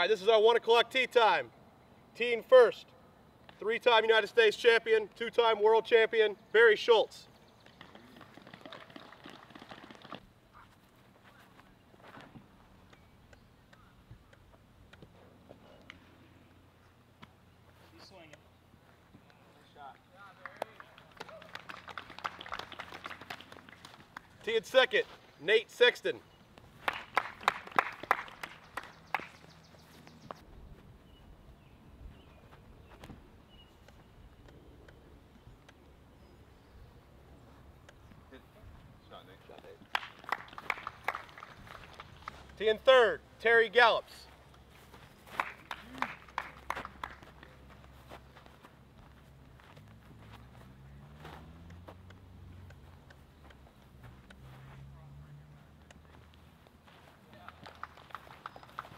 All right, this is our one o'clock tee time. Teeing first, three-time United States champion, two-time world champion, Barry Schultz. Swinging. Teeing second, Nate Sexton. Teeing third, Terry Gallops.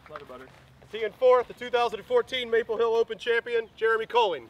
Butter, butter. Teeing fourth, the 2014 Maple Hill Open champion, Jeremy Koling.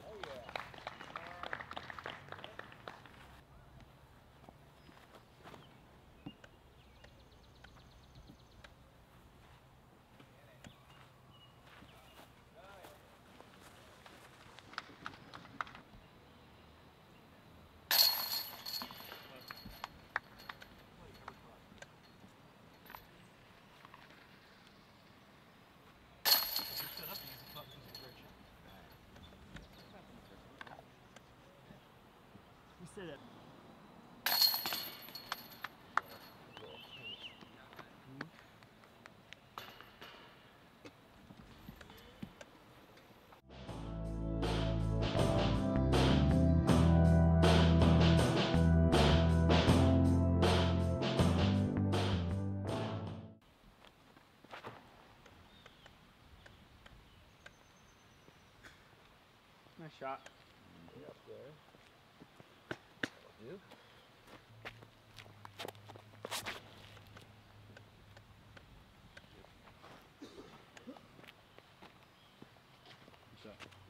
You said it. Nice shot.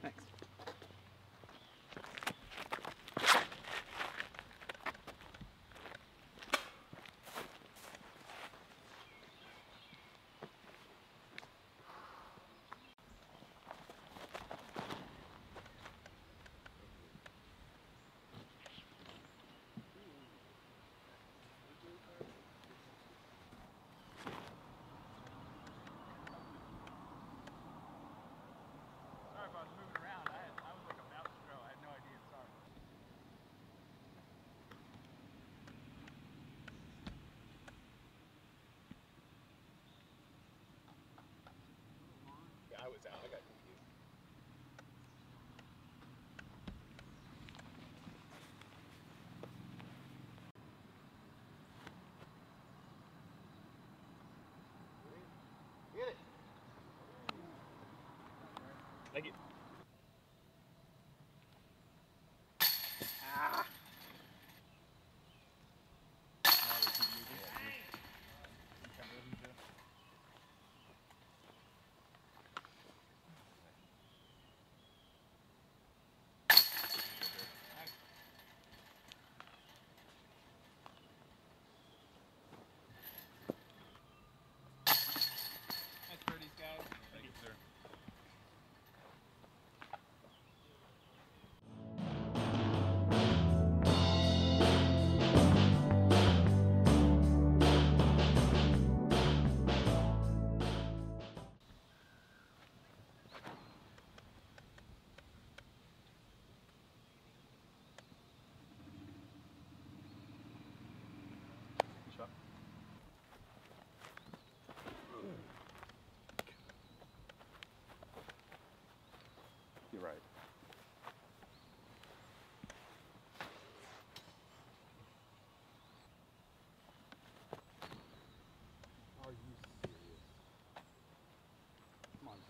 Thanks.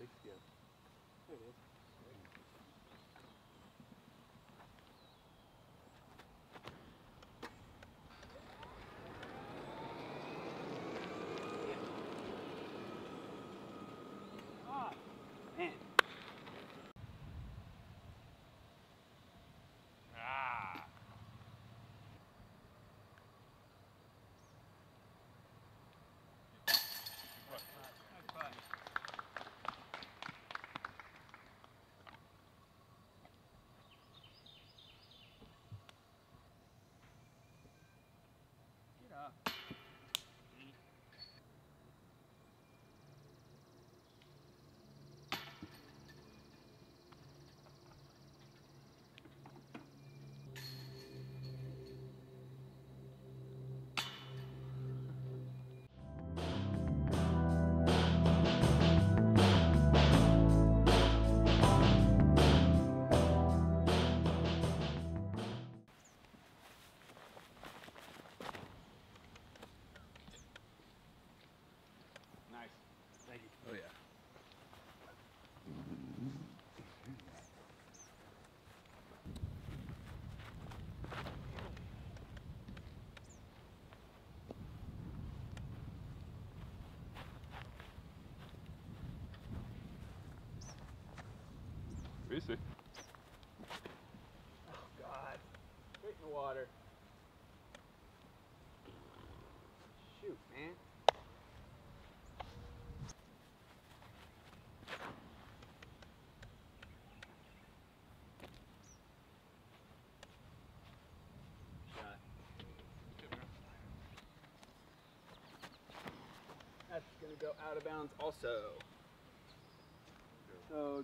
Big skip. There it is. Easy. Oh God. Straight in the water. Shoot, man. That's gonna go out of bounds also. So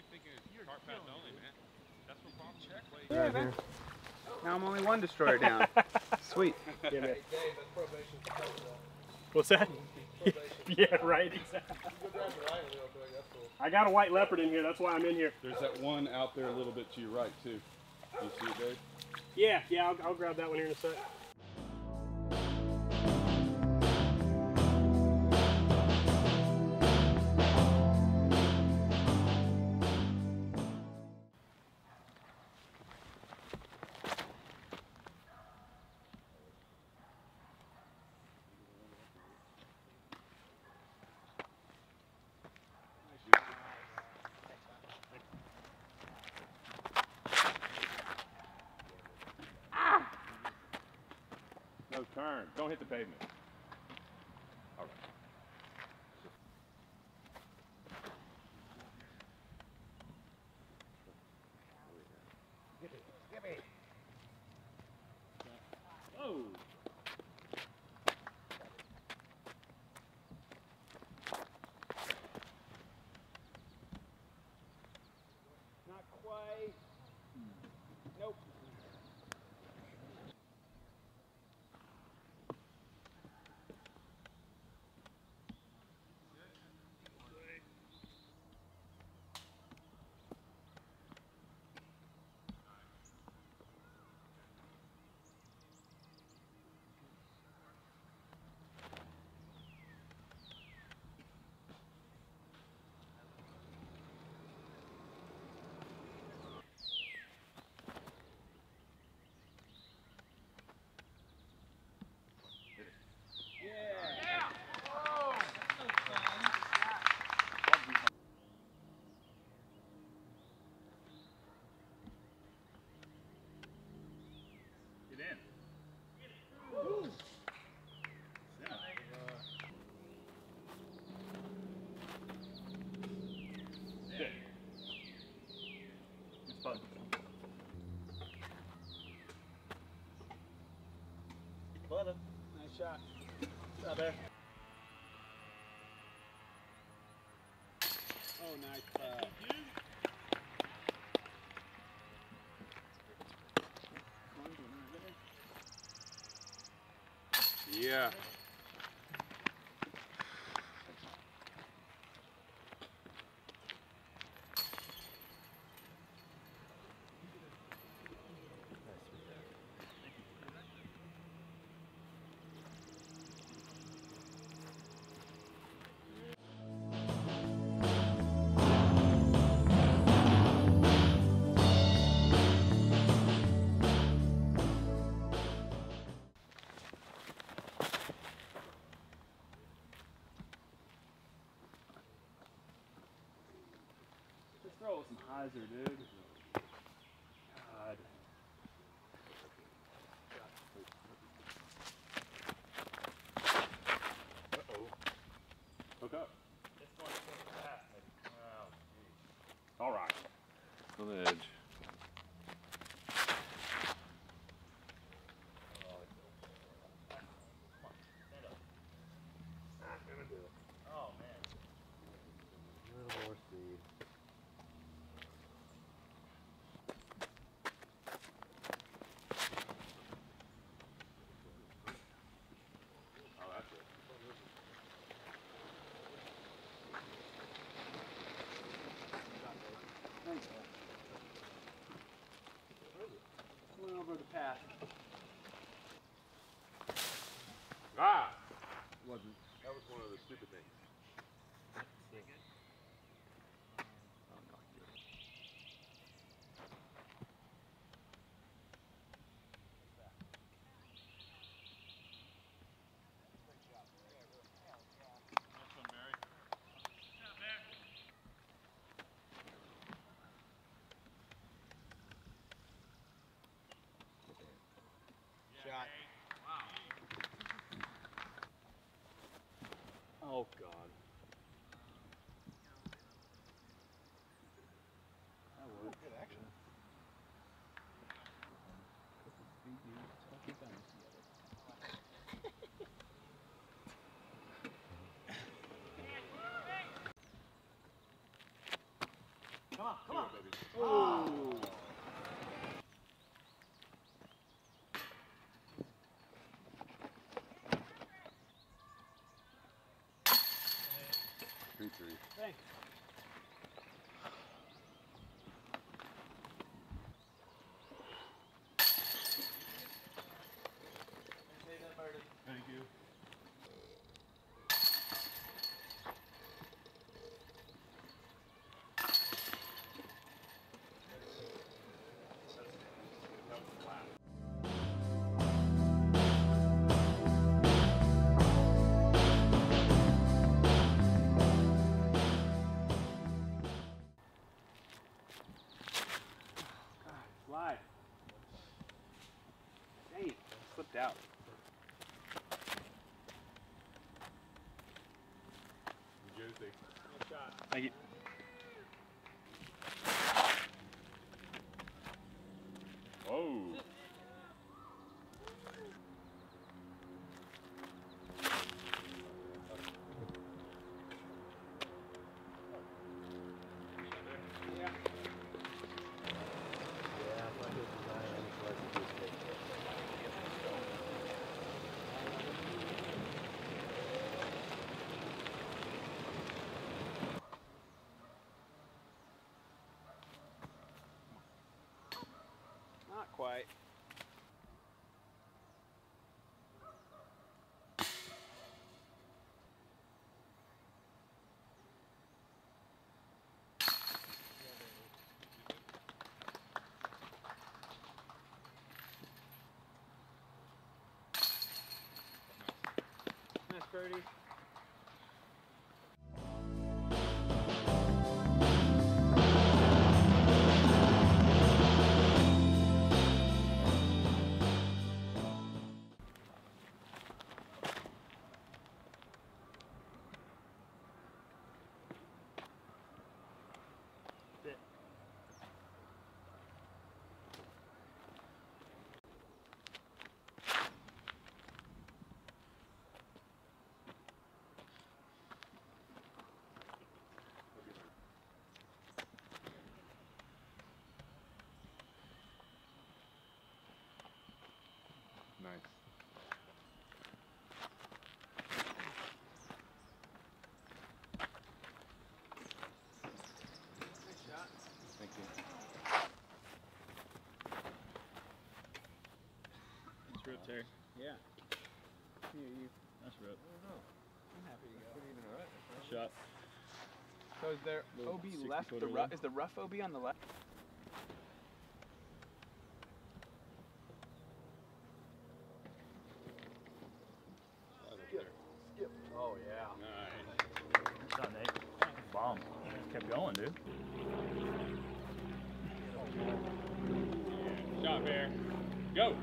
keep thinking it's carp pass only, man. That's what problem check. Yeah, man. Now I'm only one destroyer down. Sweet. Yeah, man. What's that? yeah, right. Exactly. I got a white leopard in here. That's why I'm in here. There's that one out there a little bit to your right too. You see it, Dave? Yeah, yeah. I'll, I'll grab that one here in a sec. The pavement. Shot. Out there. Oh, nice. Uh, Yeah. Throw some hyzer, dude. God. Uh-oh. Look up. All right. On the edge. A little more speed. Oh, that's it. Went over the path. Ah! Wasn't. That was one of the stupid things. Two, Thank you. Nice Nice Terry. Yeah. You, you. Nice rip. I'm happy to go. Shot. So is there Little OB left? The rough there. is the rough OB on the left? Oh yeah. Nice. Shot, Nate. Bomb. Kept going, dude. Shot, Bear. Go.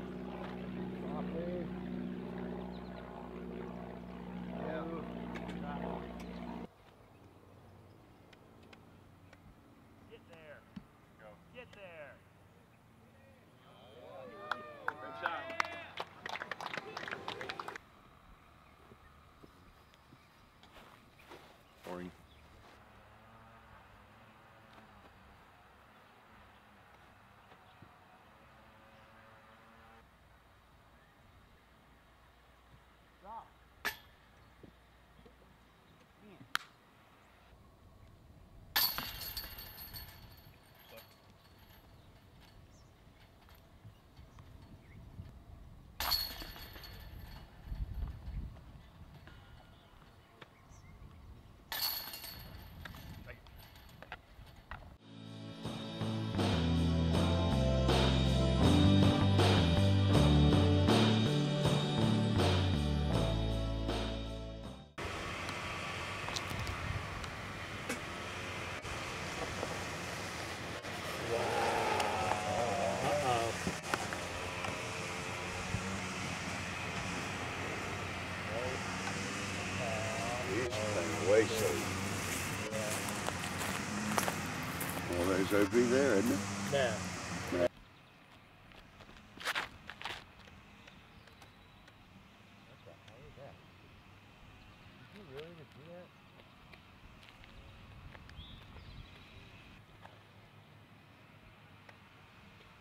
Opening there, isn't it? Yeah.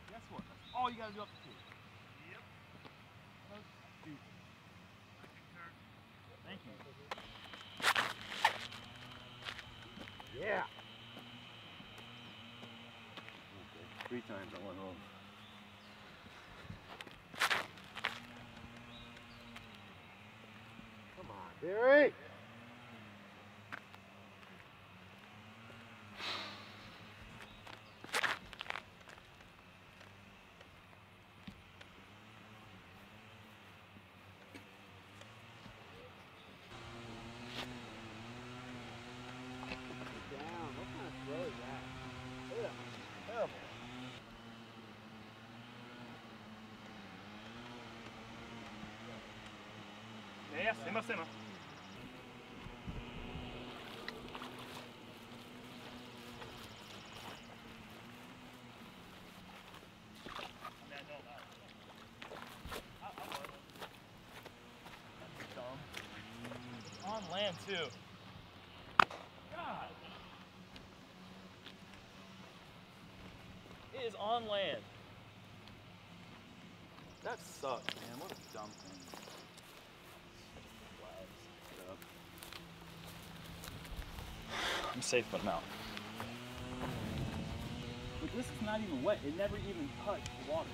Guess what? That's all you gotta do up to here. Yep. Thank you. Yeah. Three Come on, Barry. Yeah, simmer, simmer. On land too. God. It is on land. That sucks, man. What a dumb thing. I'm safe but I'm. But this is not even wet. It never even touched water.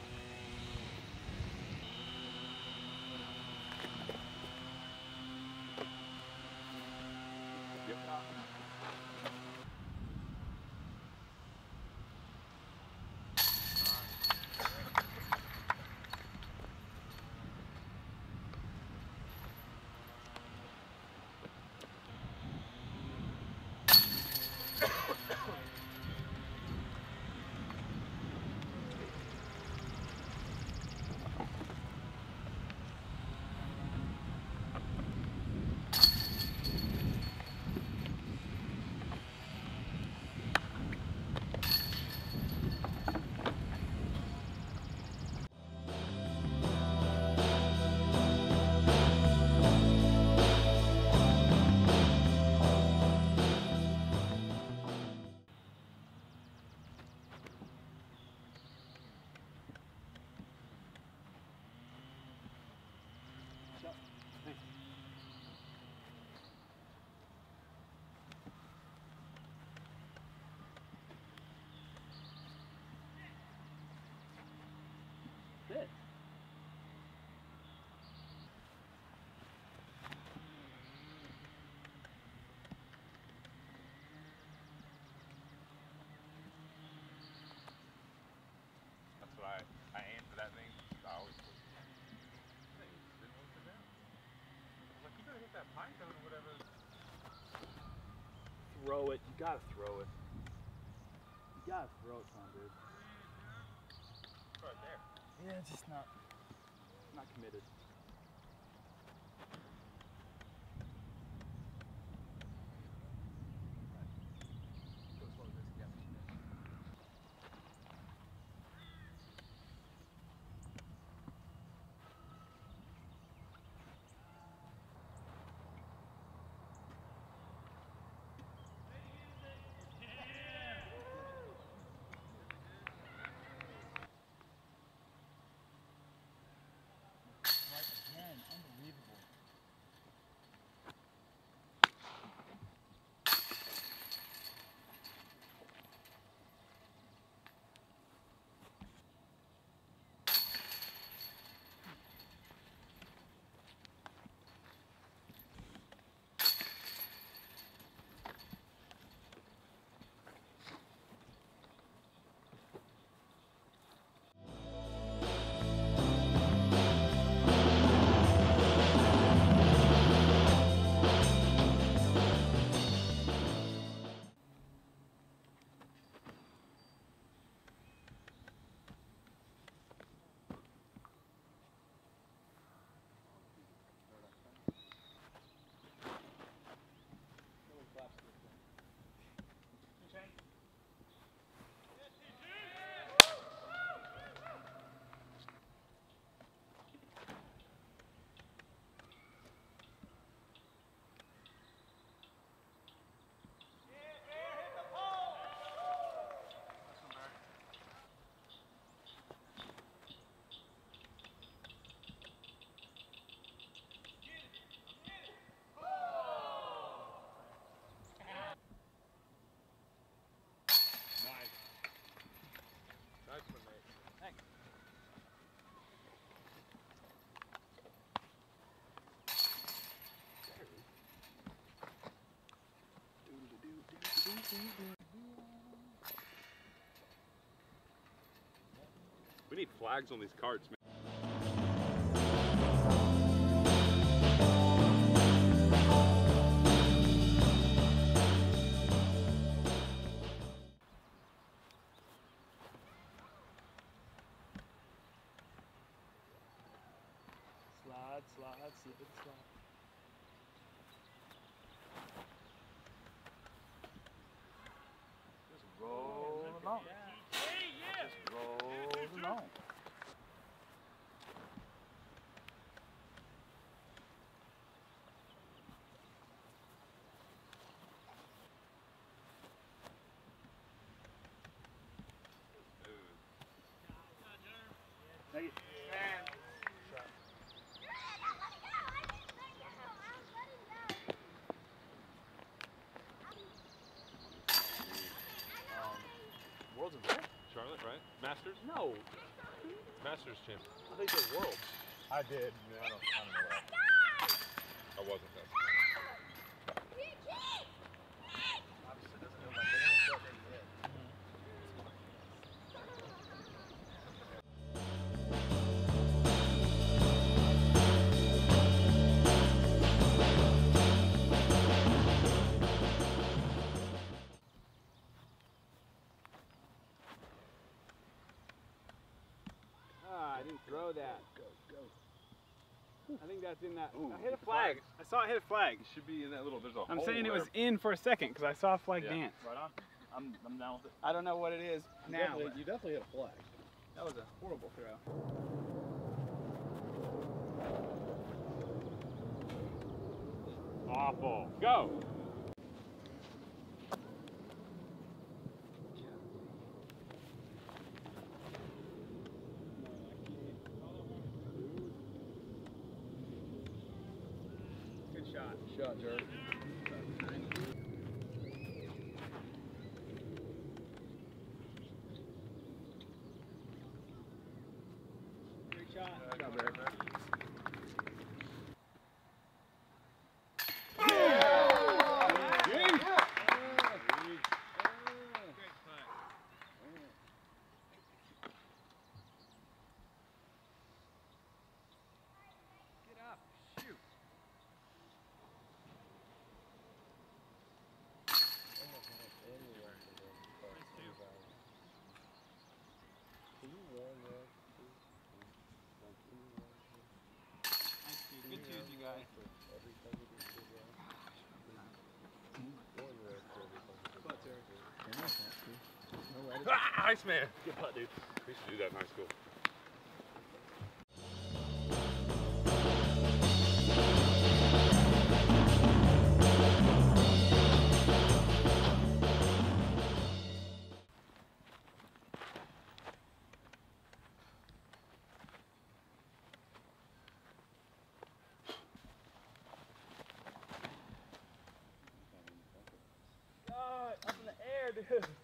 Throw it. You gotta throw it. You gotta throw it, son, dude. Right there. Yeah, just not, not committed. We need flags on these carts, man. Slide, slide, slip and slide. Just roll along. Just roll along. Thank you. Um, world's of what? Charlotte, right? Masters? No, Masters champion. I think it's worlds. I did. I don't, I don't know oh that. I wasn't that. I think that's in that. I hit a flag. I saw it hit a flag. It should be in that little. There's a I'm hole saying it was in for a second because I saw a flag Yeah. dance. Right on. I'm, I'm down with it. I don't know what it is now. Definitely, but you definitely hit a flag. That was a horrible throw. Awful. Go. Shot. Shot, Ah, Iceman. Good putt, dude. We used to do that in high school. Up in the air, dude.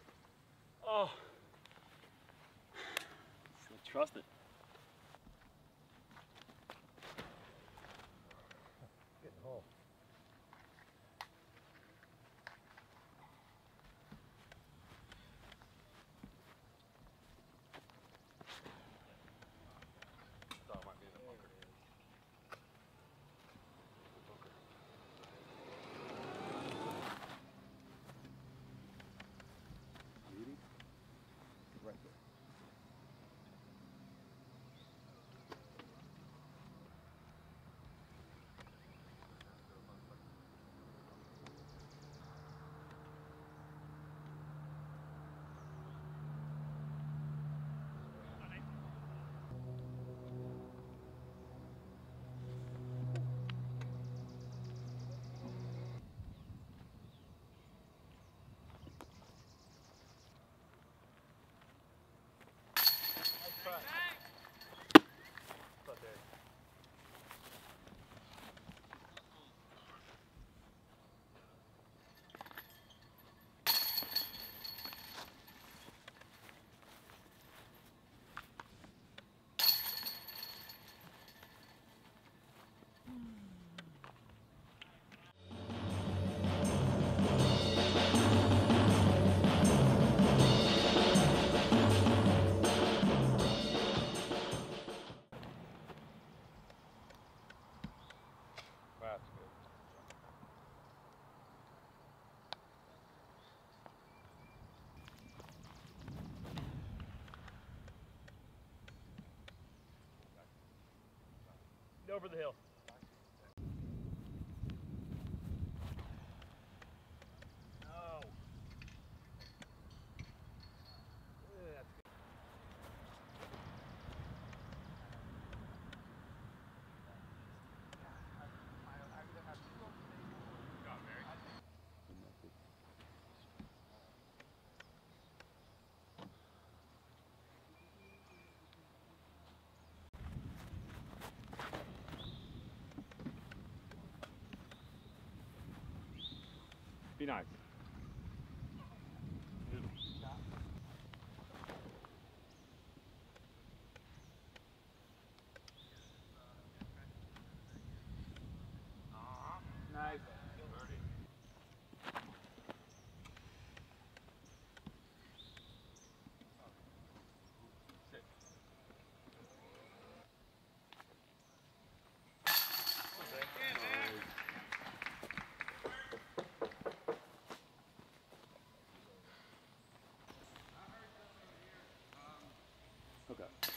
Over the hill. No. Be nice. Nice. Okay.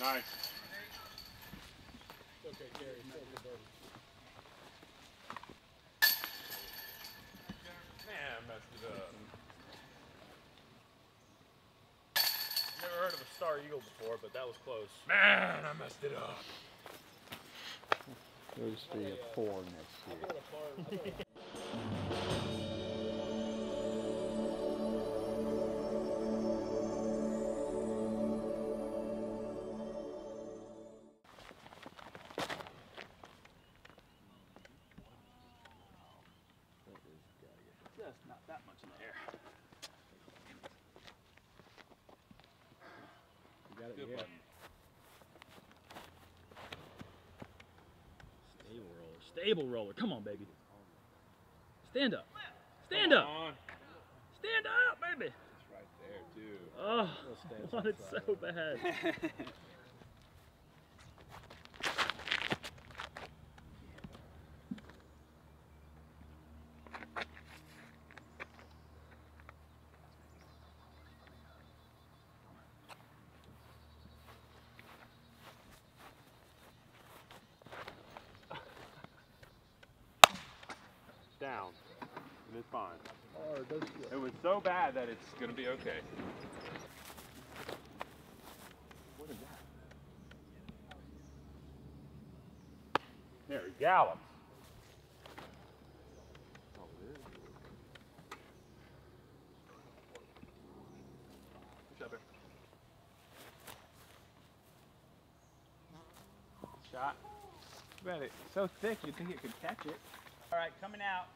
Nice. Okay, Gary. Man, I messed it up. Never heard of a star eagle before, but that was close. Man, I messed it up. There's the four next year. Stable roller. Come on, baby. Stand up. Stand up. Stand up, baby. It's right there, too. Oh, stand I want it so bad. Down. And it's fine. Oh, it does good. It was so bad that it's gonna be okay. What is that? There, he gallops. It is. Good job, Bear. Shot. Too bad it's so thick you'd think it could catch it. All right, coming out.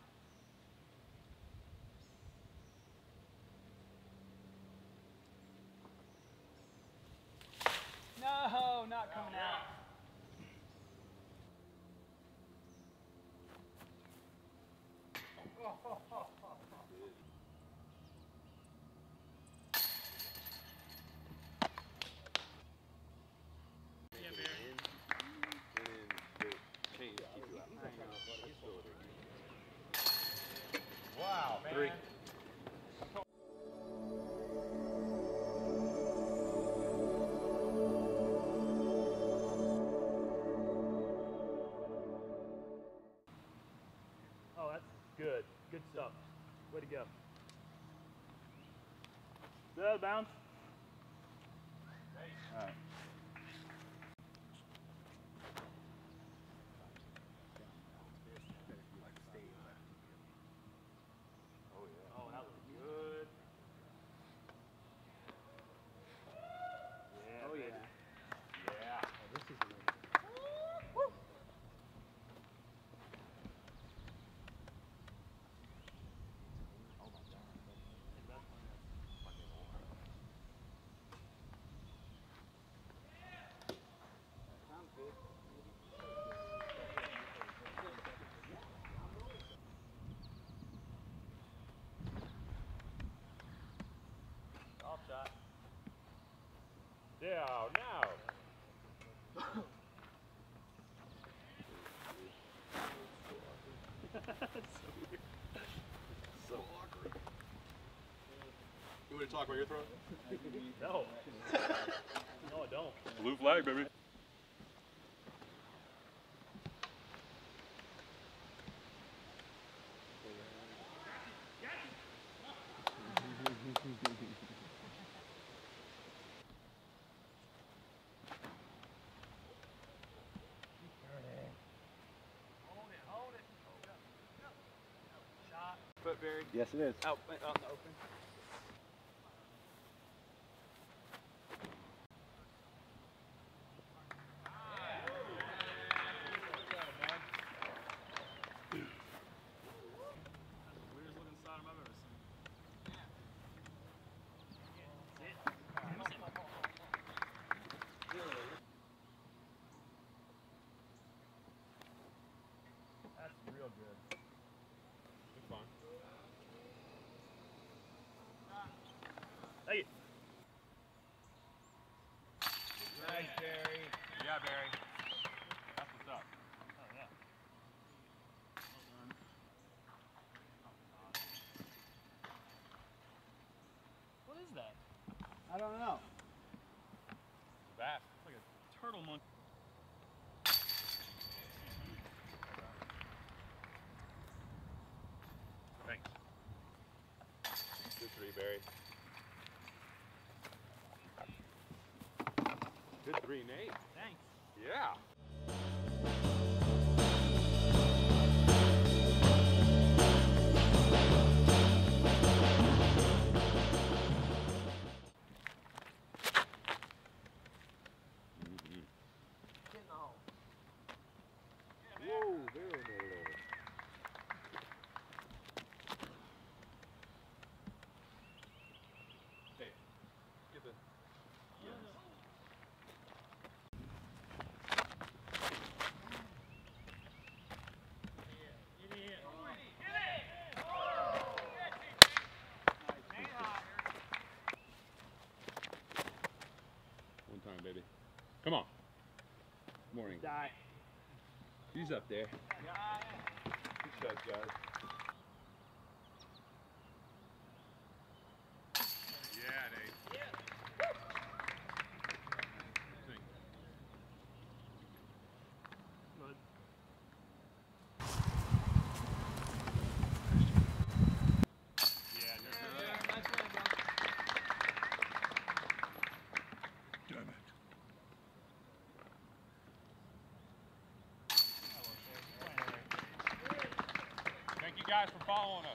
Out of bounds? Oh, that was good. Yeah, Oh baby. yeah. Yeah. Sounds good. Off shot. Down now. You want me to talk about your throw? No. No, I don't. Blue flag, baby. Yes, it is. Out, uh, out in the open. Weirdest looking sodom I've ever seen. That's real good. It's fine. Hey, Yeah, Barry. That's what's up. What is that? I don't know. Bat. It's like a turtle monkey. Thanks. Good three, Barry. Good three, Nate. Thanks. Yeah. Morning. Die. He's up there. Good shot, guys. Yeah, Nate. Sing. Good. Yeah, Nate. Damn it. Thank you guys for following